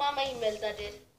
Mama email that is.